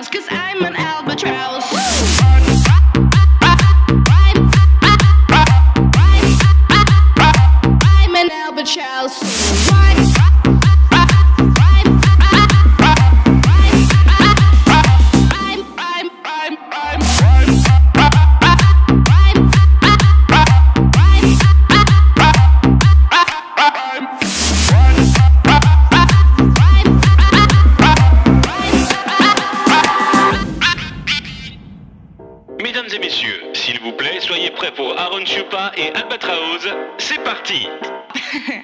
house, cause I'm an albatross. I'm an albatross. Mesdames et messieurs, s'il vous plaît, soyez prêts pour Aaron Chupa et Albatraoz. C'est parti